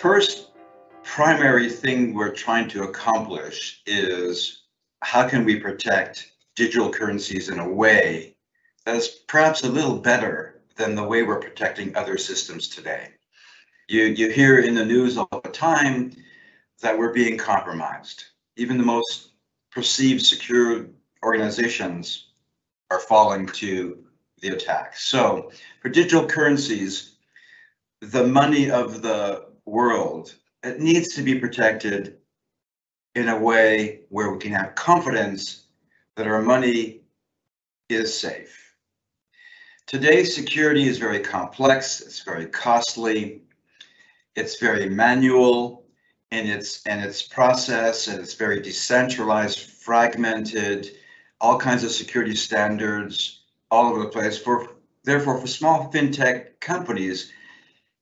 first primary thing we're trying to accomplish is how can we protect digital currencies in a way that is perhaps a little better than the way we're protecting other systems today. You, you hear in the news all the time that we're being compromised. Even the most perceived secure organizations are falling to the attack. So for digital currencies, the money of the world, it needs to be protected in a way where we can have confidence that our money is safe. Today's security is very complex, it's very costly, it's very manual in its and its process, and it's very decentralized, fragmented, all kinds of security standards all over the place. For therefore, for small fintech companies,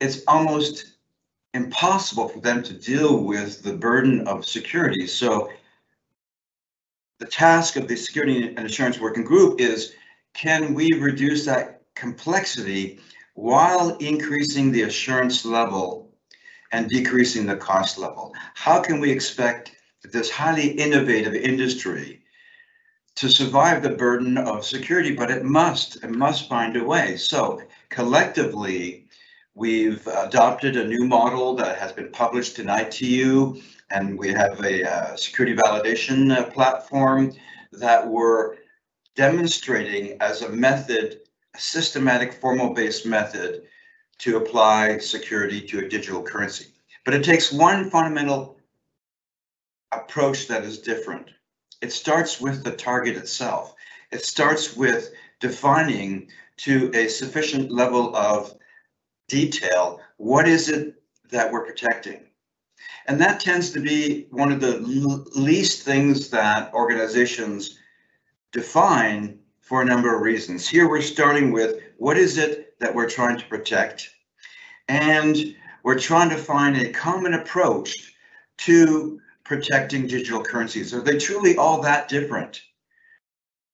it's almost impossible for them to deal with the burden of security. So the task of the Security and Assurance Working Group is, can we reduce that complexity while increasing the assurance level and decreasing the cost level? How can we expect this highly innovative industry to survive the burden of security, but it must, it must find a way. So collectively, we've adopted a new model that has been published in ITU, and we have a uh, security validation uh, platform that we're demonstrating as a method, a systematic formal-based method to apply security to a digital currency. But it takes one fundamental approach that is different it starts with the target itself. It starts with defining to a sufficient level of detail what is it that we're protecting. And that tends to be one of the least things that organizations define for a number of reasons. Here we're starting with what is it that we're trying to protect? And we're trying to find a common approach to protecting digital currencies? Are they truly all that different?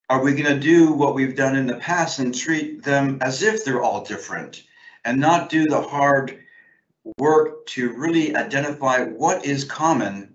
Are we going to do what we've done in the past and treat them as if they're all different and not do the hard work to really identify what is common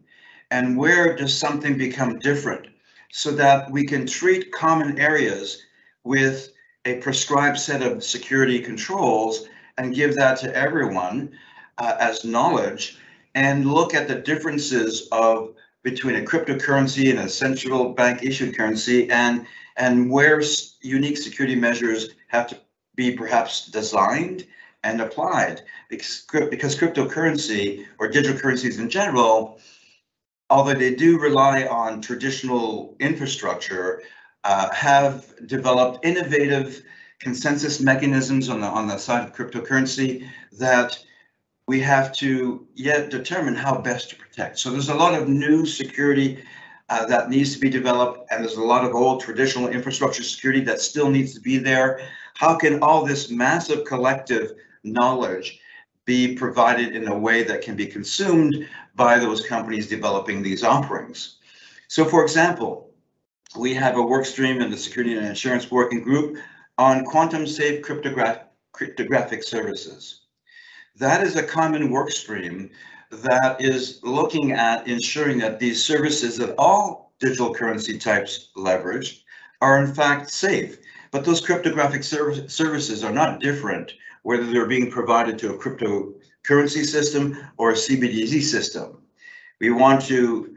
and where does something become different so that we can treat common areas with a prescribed set of security controls and give that to everyone uh, as knowledge and look at the differences of between a cryptocurrency and a central bank issued currency and and where unique security measures have to be perhaps designed and applied because, because cryptocurrency or digital currencies in general although they do rely on traditional infrastructure uh, have developed innovative consensus mechanisms on the on the side of cryptocurrency that we have to yet determine how best to protect. So there's a lot of new security uh, that needs to be developed, and there's a lot of old traditional infrastructure security that still needs to be there. How can all this massive collective knowledge be provided in a way that can be consumed by those companies developing these offerings? So for example, we have a work stream in the Security and Assurance Working Group on quantum safe cryptograph cryptographic services. That is a common work stream that is looking at ensuring that these services that all digital currency types leverage are in fact safe. But those cryptographic service, services are not different whether they're being provided to a cryptocurrency system or a CBDC system. We want to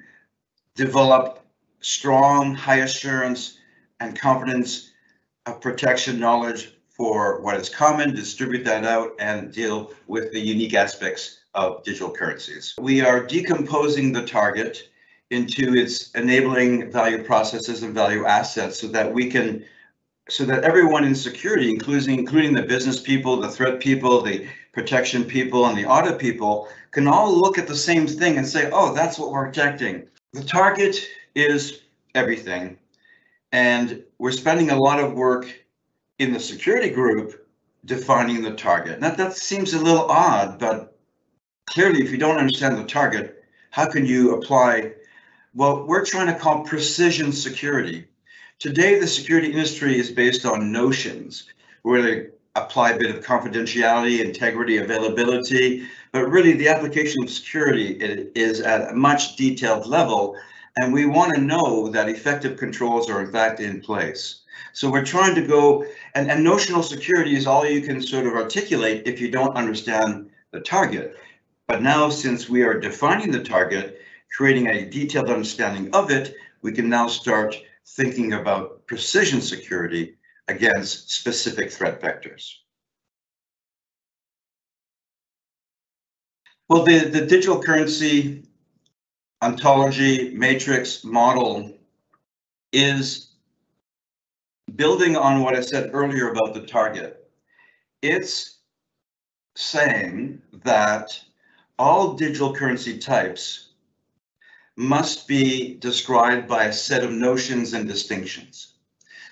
develop strong, high assurance and confidence of protection knowledge for what is common, distribute that out, and deal with the unique aspects of digital currencies. We are decomposing the target into its enabling value processes and value assets so that we can so that everyone in security, including including the business people, the threat people, the protection people, and the audit people, can all look at the same thing and say, oh, that's what we're protecting. The target is everything. And we're spending a lot of work in the security group defining the target. Now that seems a little odd, but clearly if you don't understand the target, how can you apply what we're trying to call precision security? Today, the security industry is based on notions where they apply a bit of confidentiality, integrity, availability, but really the application of security is at a much detailed level, and we want to know that effective controls are in fact in place. So we're trying to go, and, and notional security is all you can sort of articulate if you don't understand the target. But now, since we are defining the target, creating a detailed understanding of it, we can now start thinking about precision security against specific threat vectors. Well, the, the digital currency ontology matrix model is building on what I said earlier about the target, it's saying that all digital currency types must be described by a set of notions and distinctions.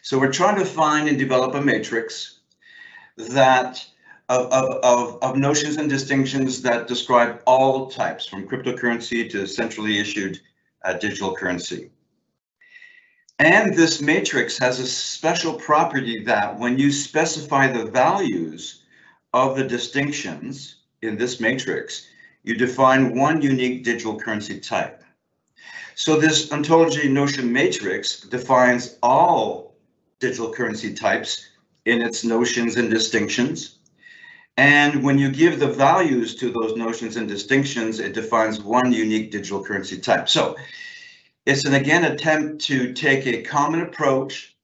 So we're trying to find and develop a matrix that of, of, of, notions and distinctions that describe all types from cryptocurrency to centrally issued uh, digital currency. And this matrix has a special property that when you specify the values of the distinctions in this matrix, you define one unique digital currency type. So this ontology notion matrix defines all digital currency types in its notions and distinctions. And when you give the values to those notions and distinctions, it defines one unique digital currency type. So it's an again attempt to take a common approach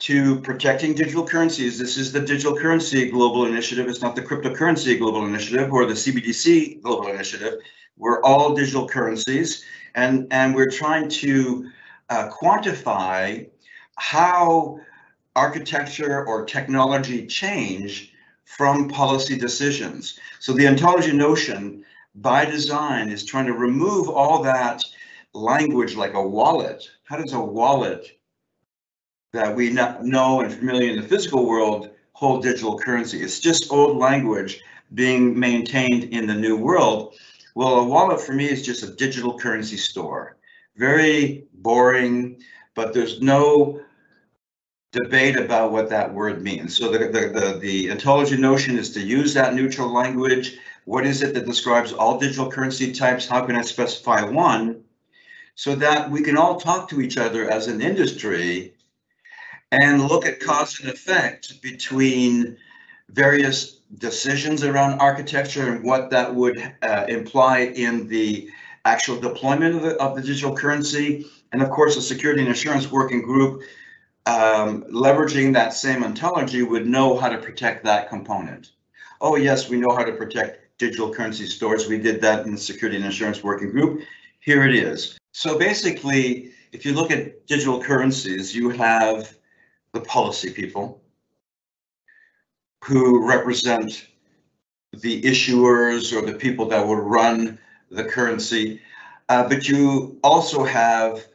to protecting digital currencies. This is the digital currency global initiative. It's not the cryptocurrency global initiative or the CBDC global initiative. We're all digital currencies and, and we're trying to uh, quantify how architecture or technology change from policy decisions. So the ontology notion by design is trying to remove all that language like a wallet. How does a wallet that we know and familiar in the physical world hold digital currency? It's just old language being maintained in the new world. Well, a wallet for me is just a digital currency store. Very boring, but there's no debate about what that word means. So the, the, the, the ontology notion is to use that neutral language. What is it that describes all digital currency types? How can I specify one? so that we can all talk to each other as an industry and look at cause and effect between various decisions around architecture and what that would uh, imply in the actual deployment of the, of the digital currency. And of course, the security and assurance working group um, leveraging that same ontology would know how to protect that component. Oh, yes, we know how to protect digital currency stores. We did that in the security and assurance working group. Here it is. So basically, if you look at digital currencies, you have the policy people who represent the issuers or the people that will run the currency. Uh, but you also have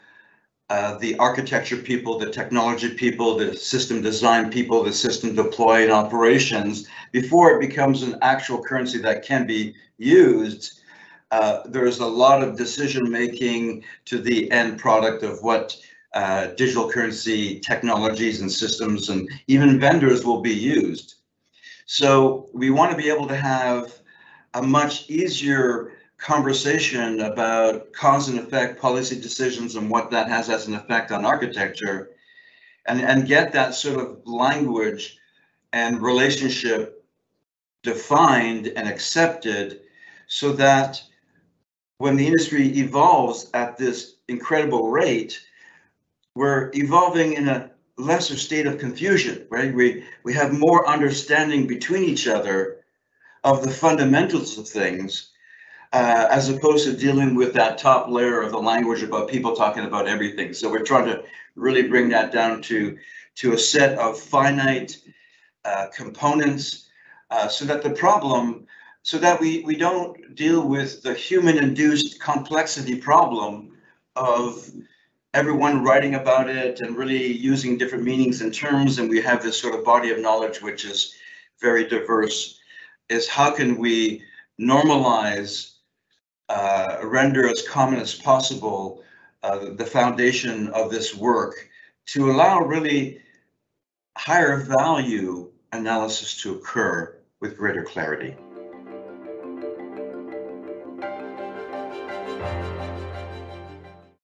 uh, the architecture people, the technology people, the system design people, the system deploy and operations before it becomes an actual currency that can be used uh, there's a lot of decision making to the end product of what uh, digital currency technologies and systems and even vendors will be used. So we want to be able to have a much easier conversation about cause and effect policy decisions and what that has as an effect on architecture and, and get that sort of language and relationship defined and accepted so that when the industry evolves at this incredible rate, we're evolving in a lesser state of confusion, right? We, we have more understanding between each other of the fundamentals of things, uh, as opposed to dealing with that top layer of the language about people talking about everything. So we're trying to really bring that down to, to a set of finite uh, components uh, so that the problem so that we, we don't deal with the human induced complexity problem of everyone writing about it and really using different meanings and terms. And we have this sort of body of knowledge, which is very diverse, is how can we normalize, uh, render as common as possible uh, the foundation of this work to allow really higher value analysis to occur with greater clarity.